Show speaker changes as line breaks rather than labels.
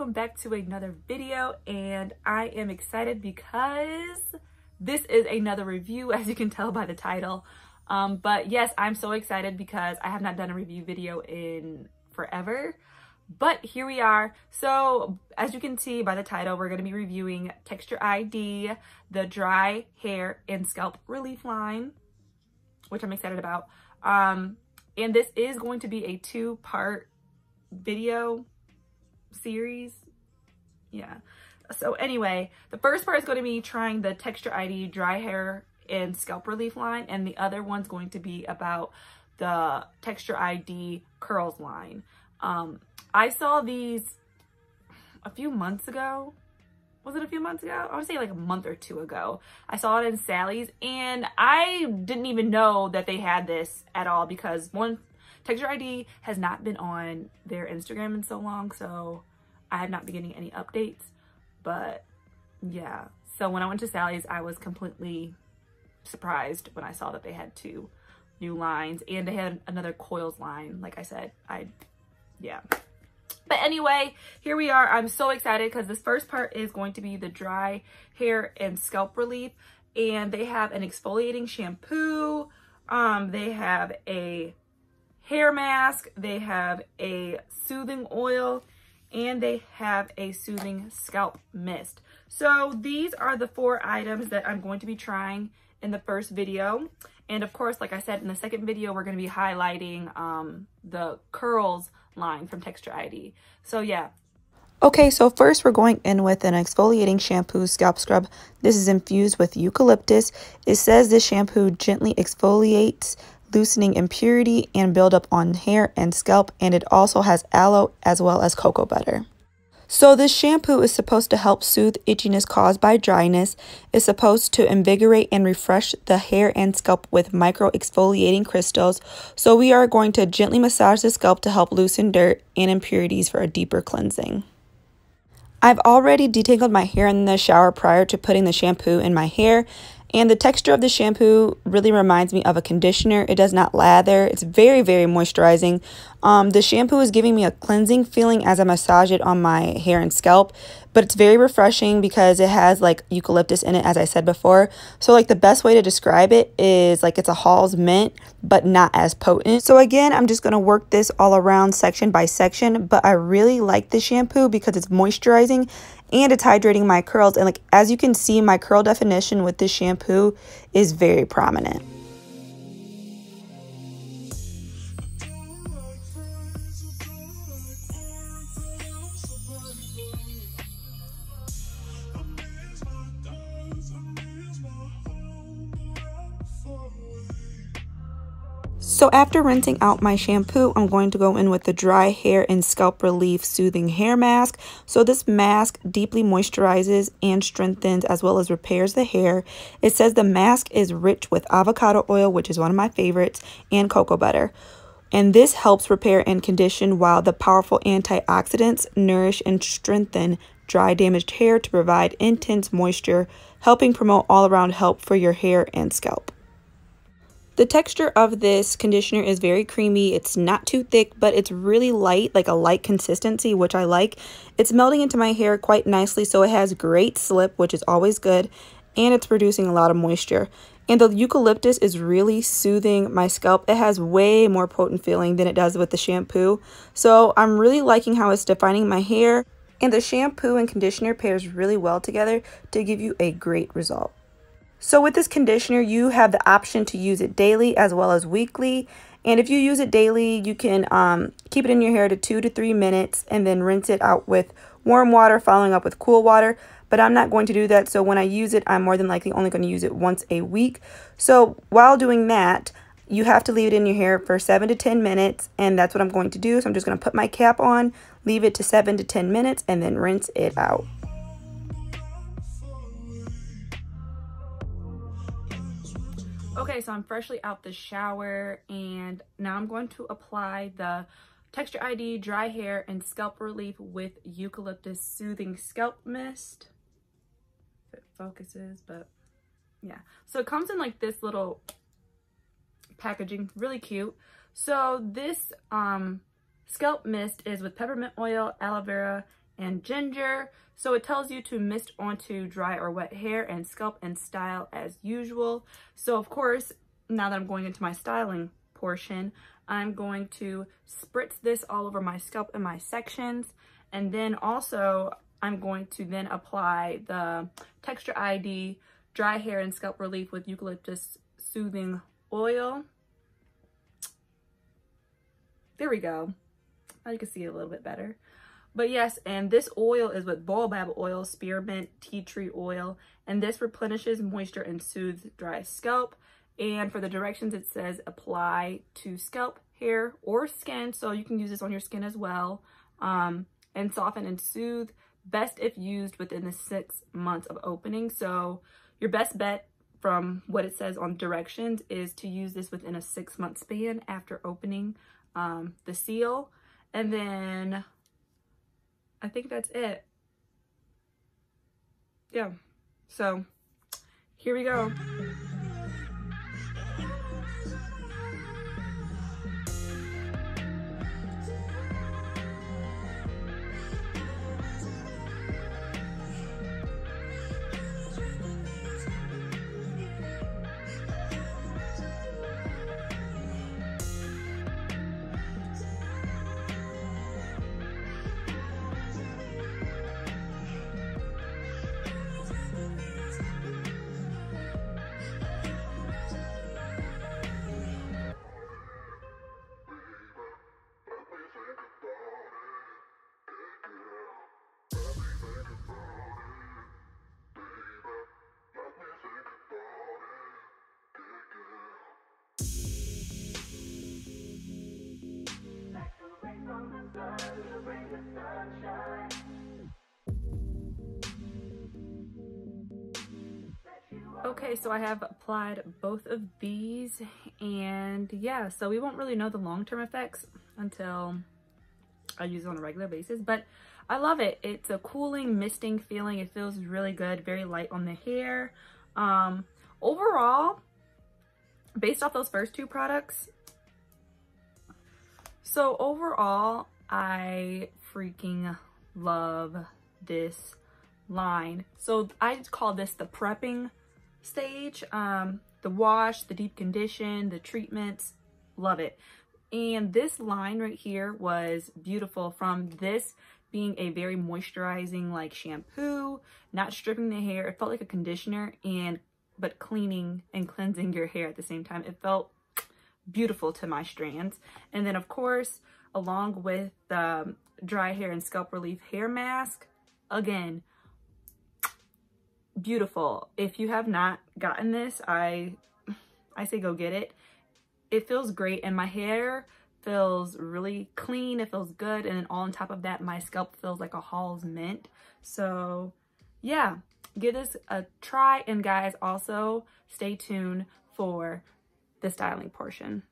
welcome back to another video and I am excited because this is another review as you can tell by the title. Um, but yes, I'm so excited because I have not done a review video in forever. But here we are. So as you can see by the title, we're going to be reviewing Texture ID, the dry hair and scalp relief line, which I'm excited about. Um, and this is going to be a two-part video series. Yeah. So anyway, the first part is going to be trying the Texture ID dry hair and scalp relief line. And the other one's going to be about the Texture ID curls line. Um, I saw these a few months ago. Was it a few months ago? I would say like a month or two ago. I saw it in Sally's and I didn't even know that they had this at all because one, Texture ID has not been on their Instagram in so long, so I have not been getting any updates. But yeah, so when I went to Sally's, I was completely surprised when I saw that they had two new lines and they had another coils line. Like I said, I, yeah. But anyway, here we are. I'm so excited because this first part is going to be the dry hair and scalp relief. And they have an exfoliating shampoo. Um, they have a hair mask. They have a soothing oil and they have a soothing scalp mist. So these are the four items that I'm going to be trying in the first video. And of course, like I said, in the second video, we're going to be highlighting um, the curls line from Texture ID. So yeah.
Okay, so first we're going in with an exfoliating shampoo scalp scrub. This is infused with eucalyptus. It says this shampoo gently exfoliates loosening impurity and buildup on hair and scalp, and it also has aloe as well as cocoa butter. So this shampoo is supposed to help soothe itchiness caused by dryness. It's supposed to invigorate and refresh the hair and scalp with micro exfoliating crystals. So we are going to gently massage the scalp to help loosen dirt and impurities for a deeper cleansing. I've already detangled my hair in the shower prior to putting the shampoo in my hair and the texture of the shampoo really reminds me of a conditioner. It does not lather. It's very, very moisturizing. Um, the shampoo is giving me a cleansing feeling as I massage it on my hair and scalp. But it's very refreshing because it has like eucalyptus in it, as I said before. So like the best way to describe it is like it's a Halls mint, but not as potent. So again, I'm just going to work this all around section by section. But I really like the shampoo because it's moisturizing and it's hydrating my curls. And like, as you can see, my curl definition with this shampoo is very prominent. So after rinsing out my shampoo, I'm going to go in with the Dry Hair and Scalp Relief Soothing Hair Mask. So this mask deeply moisturizes and strengthens as well as repairs the hair. It says the mask is rich with avocado oil, which is one of my favorites, and cocoa butter. And this helps repair and condition while the powerful antioxidants nourish and strengthen dry damaged hair to provide intense moisture, helping promote all-around help for your hair and scalp. The texture of this conditioner is very creamy. It's not too thick, but it's really light, like a light consistency, which I like. It's melting into my hair quite nicely, so it has great slip, which is always good, and it's producing a lot of moisture. And the eucalyptus is really soothing my scalp. It has way more potent feeling than it does with the shampoo. So I'm really liking how it's defining my hair. And the shampoo and conditioner pairs really well together to give you a great result. So with this conditioner, you have the option to use it daily as well as weekly. And if you use it daily, you can um, keep it in your hair to two to three minutes and then rinse it out with warm water, following up with cool water. But I'm not going to do that. So when I use it, I'm more than likely only going to use it once a week. So while doing that, you have to leave it in your hair for 7 to 10 minutes. And that's what I'm going to do. So I'm just going to put my cap on, leave it to 7 to 10 minutes, and then rinse it out.
Okay, so I'm freshly out the shower and now I'm going to apply the Texture ID Dry Hair and Scalp Relief with Eucalyptus Soothing Scalp Mist. If it focuses, but yeah. So it comes in like this little packaging, really cute. So this um, scalp mist is with peppermint oil, aloe vera,
and ginger. So it tells you to mist onto dry or wet hair and scalp and style as usual. So of course, now that I'm going into my styling portion, I'm going to spritz this all over my scalp and my sections. And then also I'm going to then apply the Texture ID Dry Hair and Scalp Relief with Eucalyptus Soothing Oil. There we go. Now you can see it a little bit better. But yes, and this oil is with baobab oil, spearmint, tea tree oil, and this replenishes moisture and soothes dry scalp. And for the directions, it says apply to scalp, hair, or skin. So you can use this on your skin as well. Um, and soften and soothe. Best if used within the six months of opening. So your best bet from what it says on directions is to use this within a six month span after opening um, the seal. And then I think that's it. Yeah. So here we go. Okay, so I have applied both of these and yeah, so we won't really know the long-term effects until I use it on a regular basis, but I love it. It's a cooling, misting feeling. It feels really good, very light on the hair. Um, overall, based off those first two products, so overall, I freaking love this line. So I call this the prepping stage. Um, the wash, the deep condition, the treatments, love it. And this line right here was beautiful from this being a very moisturizing like shampoo, not stripping the hair. It felt like a conditioner and but cleaning and cleansing your hair at the same time. It felt beautiful to my strands. And then of course, along with the dry hair and scalp relief hair mask, again, beautiful. If you have not gotten this, I, I say go get it. It feels great and my hair feels really clean. It feels good. And then all on top of that, my scalp feels like a Halls mint. So yeah, give this a try. And guys, also stay tuned for the styling portion.